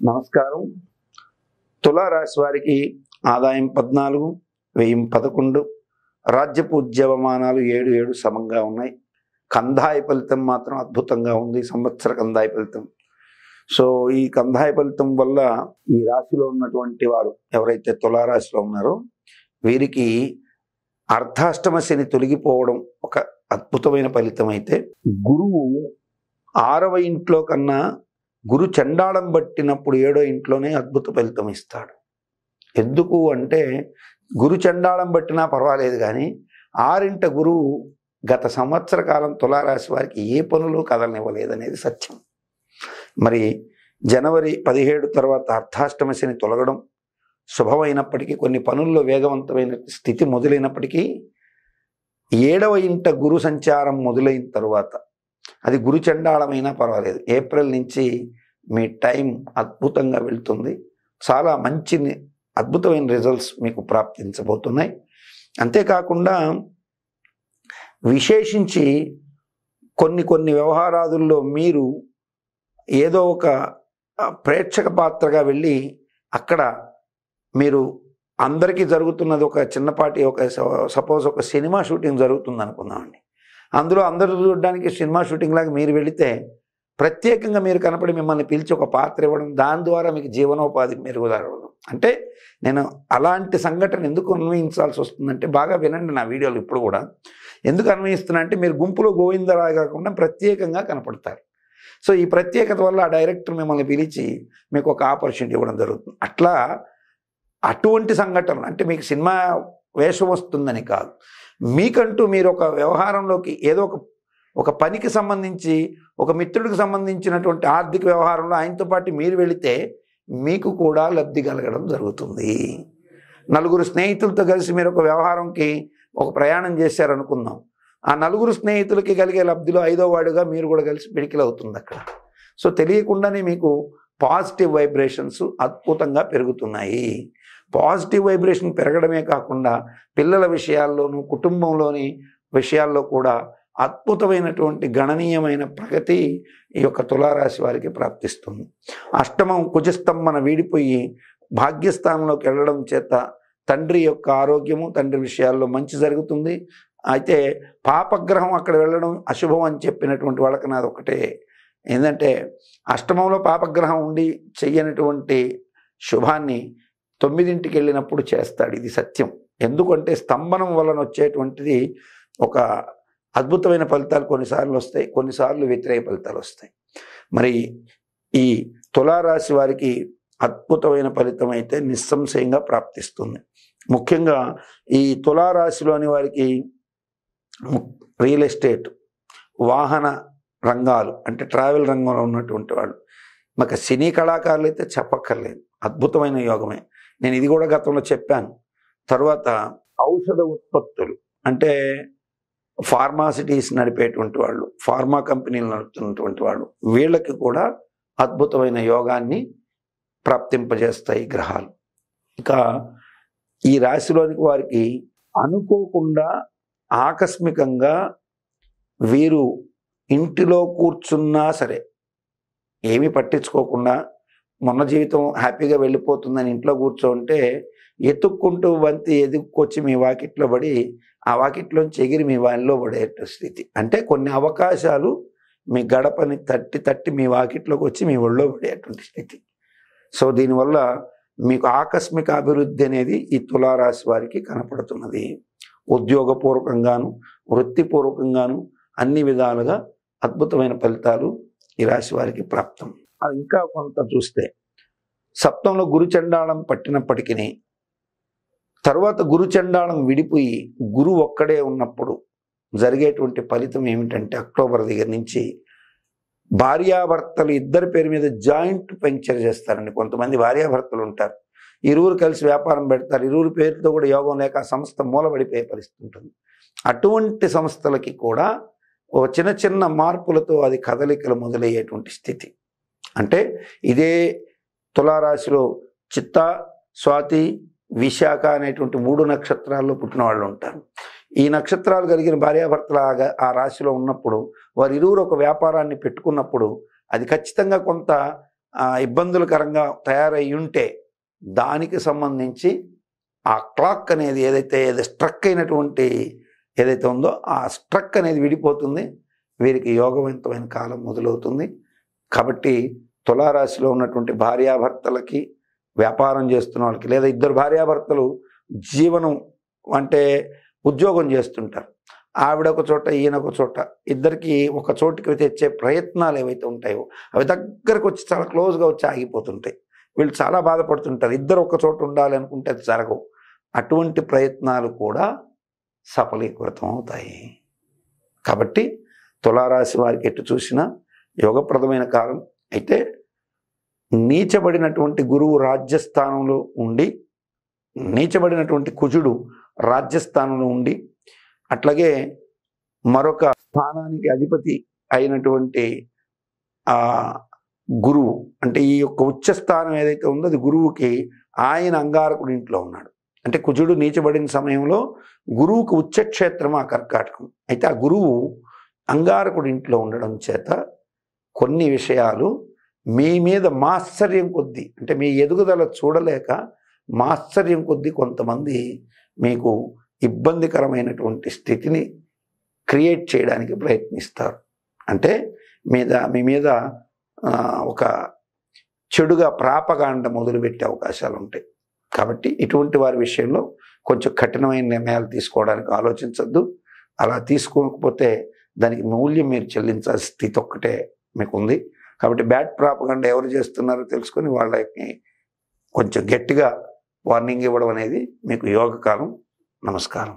నమస్కారం. తులారాశి వారికి ఆదాయం పద్నాలుగు వ్యయం పదకొండు రాజ్యపు ఉద్యమమానాలు ఏడు ఏడు సమంగా ఉన్నాయి. కందాయ ఫలితం మాత్రం అద్భుతంగా ఉంది సంవత్సర కందాయ ఫలితం. సో ఈ కందాయ ఫలితం వల్ల ఈ రాశిలో ఉన్నటువంటి వారు ఎవరైతే తులారాశిలో ఉన్నారో వీరికి అర్ధాష్టమ శని తొలగిపోవడం ఒక అద్భుతమైన ఫలితం అయితే గురువు ఆరవ ఇంట్లో కన్నా గురు చండాళం పట్టినప్పుడు ఏడో ఇంట్లోనే అద్భుత ఫలితం ఇస్తాడు. ఎందుకు అంటే గురు చండాళం పట్టినా పర్వాలేదు కానీ ఆరింట గురువు గత సంవత్సర కాలం తులారాశి వారికి ఏ పనులు కదలనివ్వలేదనేది సత్యం. మరి జనవరి పదిహేడు తర్వాత అర్ధాష్టమ శని తొలగడం శుభమైనప్పటికీ కొన్ని పనుల్లో వేగవంతమైన స్థితి మొదలైనప్పటికీ ఏడవ ఇంట గురు సంచారం మొదలైన తరువాత అది గురు చండాళమైనా పర్వాలేదు. ఏప్రిల్ నుంచి మీ టైం అద్భుతంగా వెళ్తుంది. చాలా మంచి అద్భుతమైన రిజల్ట్స్ మీకు ప్రాప్తించబోతున్నాయి. అంతేకాకుండా విశేషించి కొన్ని కొన్ని వ్యవహారాదుల్లో మీరు ఏదో ఒక ప్రేక్షక పాత్రగా వెళ్ళి అక్కడ మీరు అందరికీ జరుగుతున్నది ఒక చిన్నపాటి ఒక సపోజ్ ఒక సినిమా షూటింగ్ జరుగుతుంది అనుకుందామండి అందులో అందరూ చూడడానికి సినిమా షూటింగ్ లాగా మీరు వెళితే ప్రత్యేకంగా మీరు కనపడి మిమ్మల్ని పిలిచి ఒక పాత్ర ఇవ్వడం దాని ద్వారా మీకు జీవనోపాధి మెరుగుదరవడం అంటే నేను అలాంటి సంఘటన ఎందుకు అన్వయించాల్సి వస్తుందంటే బాగా వినండి నా వీడియోలు ఇప్పుడు కూడా. ఎందుకు అన్వయిస్తున్నా అంటే మీరు గుంపులో గోవిందరావు కాకుండా ప్రత్యేకంగా కనపడతారు. సో ఈ ప్రత్యేకత వల్ల ఆ డైరెక్టర్ మిమ్మల్ని పిలిచి మీకు ఒక ఆపర్చునిటీ ఇవ్వడం జరుగుతుంది. అట్లా అటువంటి సంఘటనలు అంటే మీకు సినిమా వేషం వస్తుందని కాదు. మీకంటూ మీరు ఒక వ్యవహారంలోకి ఏదో ఒక ఒక పనికి సంబంధించి ఒక మిత్రుడికి సంబంధించినటువంటి ఆర్థిక వ్యవహారంలో ఆయనతో పాటు మీరు వెళితే మీకు కూడా లబ్ధి కలగడం జరుగుతుంది. నలుగురు స్నేహితులతో కలిసి మీరు ఒక వ్యవహారంకి ఒక ప్రయాణం చేశారనుకుందాం. ఆ నలుగురు స్నేహితులకి కలిగే లబ్ధిలో ఐదో వాడుగా మీరు కూడా కలిసి పిడికిలవుతుంది అక్కడ. సో తెలియకుండానే మీకు పాజిటివ్ వైబ్రేషన్స్ అద్భుతంగా పెరుగుతున్నాయి. పాజిటివ్ వైబ్రేషన్ పెరగడమే కాకుండా పిల్లల విషయాల్లోనూ కుటుంబంలోని విషయాల్లో కూడా అద్భుతమైనటువంటి గణనీయమైన ప్రగతి ఈ యొక్క తులారాశి వారికి ప్రాప్తిస్తుంది. అష్టమం కుజస్తంభన వీడిపోయి భాగ్యస్థానంలోకి వెళ్ళడం చేత తండ్రి యొక్క ఆరోగ్యము తండ్రి విషయాల్లో మంచి జరుగుతుంది. అయితే పాపగ్రహం అక్కడ వెళ్ళడం అశుభం అని చెప్పినటువంటి వాళ్ళకి నాది ఒకటే. ఏంటంటే అష్టమంలో పాపగ్రహం ఉండి చెయ్యనటువంటి శుభాన్ని తొమ్మిదింటికి వెళ్ళినప్పుడు చేస్తాడు. ఇది సత్యం. ఎందుకంటే స్తంభనం వలన వచ్చేటువంటిది ఒక అద్భుతమైన ఫలితాలు కొన్నిసార్లు వస్తాయి కొన్నిసార్లు వ్యతిరేక ఫలితాలు వస్తాయి. మరి ఈ తులారాశి వారికి అద్భుతమైన ఫలితం అయితే నిస్సంశయంగా ప్రాప్తిస్తుంది. ముఖ్యంగా ఈ తులారాశిలోని వారికి ము- రియల్ ఎస్టేట్ వాహన రంగాలు అంటే ట్రావెల్ రంగంలో ఉన్నటువంటి వాళ్ళు. మాకు సినీ కళాకారులు అయితే చెప్పక్కర్లేదు. అద్భుతమైన యోగమే. నేను ఇది కూడా గతంలో చెప్పాను. తర్వాత ఔషధ ఉత్పత్తులు అంటే ఫార్మాసిటీస్ నడిపేటువంటి వాళ్ళు ఫార్మా కంపెనీలు నడుపుతున్నటువంటి వాళ్ళు వీళ్ళకి కూడా అద్భుతమైన యోగాన్ని ప్రాప్తింపజేస్తాయి గ్రహాలు. ఇంకా ఈ రాశిలోనికి వారికి అనుకోకుండా ఆకస్మికంగా వీరు ఇంటిలో కూర్చున్నా సరే ఏమీ పట్టించుకోకుండా మొన్న జీవితం హ్యాపీగా వెళ్ళిపోతుందని ఇంట్లో కూర్చోంటే ఎతుక్కుంటూ బంతి ఎదుక్కొచ్చి మీ వాకిట్లో పడి ఆ వాకిట్లోంచి ఎగిరి మీ వానిలో పడే స్థితి. అంటే కొన్ని అవకాశాలు మీ గడపని తట్టి తట్టి మీ వాకిట్లోకి వచ్చి మీ ఒళ్ళో పడేటువంటి స్థితి. సో దీనివల్ల మీకు ఆకస్మిక అభివృద్ధి అనేది ఈ తులారాశి వారికి కనపడుతున్నది. ఉద్యోగపూర్వకంగాను వృత్తిపూర్వకంగాను అన్ని విధాలుగా అద్భుతమైన ఫలితాలు ఈ రాశి వారికి ప్రాప్తం. అది ఇంకా కొంత చూస్తే సప్తంలో గురుచండాళం పట్టినప్పటికీ తర్వాత గురుచండాళం విడిపోయి గురు ఒక్కడే ఉన్నప్పుడు జరిగేటువంటి ఫలితం ఏమిటంటే అక్టోబర్ దగ్గర నుంచి భార్యాభర్తలు ఇద్దరి పేరు మీద జాయింట్ పెంచర్ చేస్తారండి. కొంతమంది భార్యాభర్తలు ఉంటారు. ఇరువురు కలిసి వ్యాపారం పెడతారు. ఇరువురు పేరుతో కూడా యోగం లేక ఆ సంస్థ మూలబడిపోయే పరిస్థితి ఉంటుంది. అటువంటి సంస్థలకి కూడా ఓ చిన్న చిన్న మార్పులతో అది కదలికలు మొదలయ్యేటువంటి స్థితి. అంటే ఇదే తులారాశిలో చిత్త స్వాతి విశాఖ అనేటువంటి మూడు నక్షత్రాల్లో పుట్టిన వాళ్ళు ఉంటారు. ఈ నక్షత్రాలు కలిగిన భార్యాభర్తల ఆ- రాశిలో ఉన్నప్పుడు వారు ఇరువురు ఒక వ్యాపారాన్ని పెట్టుకున్నప్పుడు అది ఖచ్చితంగా కొంత ఇబ్బందులకరంగా తయారై ఉంటే దానికి సంబంధించి ఆ క్లాక్ అనేది ఏదైతే ఏదో స్ట్రక్ అయినటువంటి ఏదైతే ఉందో ఆ స్ట్రక్ అనేది విడిపోతుంది. వీరికి యోగవంతమైన కాలం మొదలవుతుంది. కాబట్టి తులారాశిలో ఉన్నటువంటి భార్యాభర్తలకి వ్యాపారం చేస్తున్న వాళ్ళకి లేదా ఇద్దరు భార్యాభర్తలు జీవనం అంటే ఉద్యోగం చేస్తుంటారు. ఆవిడ ఒక చోట ఈయన ఒక చోట ఇద్దరికి ఒక చోటికి తెచ్చే ప్రయత్నాలు ఏవైతే ఉంటాయో అవి దగ్గరకు వచ్చి చాలా క్లోజ్గా వచ్చి ఆగిపోతుంటాయి. వీళ్ళు చాలా బాధపడుతుంటారు. ఇద్దరు ఒక చోట ఉండాలి అనుకుంటే అది జరగవు. అటువంటి ప్రయత్నాలు కూడా సఫలీకృతం అవుతాయి. కాబట్టి తులారాశి వారికి ఎటు చూసినా యోగప్రదమైన కాలం. అయితే నీచబడినటువంటి గురువు రాజ్యస్థానంలో ఉండి నీచబడినటువంటి కుజుడు రాజ్యస్థానంలో ఉండి అట్లాగే మరొక స్థానానికి అధిపతి అయినటువంటి గురువు అంటే ఈ యొక్క ఉచ్చస్థానం ఏదైతే ఉందో అది గురువుకి ఆయన అంగారకుడి ఇంట్లో ఉన్నాడు. అంటే కుజుడు నీచబడిన సమయంలో గురువుకు ఉచ్చక్షేత్రం ఆ కర్కాటకం. అయితే ఆ గురువు అంగారకుడి ఇంట్లో ఉండడం చేత కొన్ని విషయాలు మీ మీద మాశ్చర్యం కొద్దీ. అంటే మీ ఎదుగుదల చూడలేక మాశ్చర్యం కొద్దీ కొంతమంది మీకు ఇబ్బందికరమైనటువంటి స్థితిని క్రియేట్ చేయడానికి ప్రయత్నిస్తారు. అంటే మీద మీ మీద ఒక చెడుగా ప్రాపగాండ మొదలుపెట్టే అవకాశాలు ఉంటాయి కాబట్టి ఇటువంటి వారి విషయంలో కొంచెం కఠినమైన నిర్ణయాలు తీసుకోవడానికి ఆలోచించద్దు. అలా తీసుకోకపోతే దానికి మూల్యం మీరు చెల్లించాల్సిన స్థితి ఒక్కటే మీకు ఉంది కాబట్టి బ్యాడ్ ప్రాపగండ ఎవరు చేస్తున్నారో తెలుసుకొని వాళ్ళకి కొంచెం గట్టిగా వార్నింగ్ ఇవ్వడం అనేది మీకు యోగకాలం. నమస్కారం.